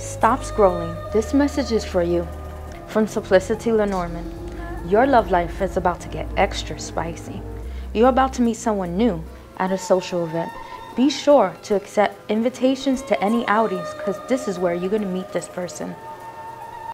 Stop scrolling. This message is for you. From Simplicity Lenormand. Your love life is about to get extra spicy. You're about to meet someone new at a social event. Be sure to accept invitations to any outings because this is where you're going to meet this person.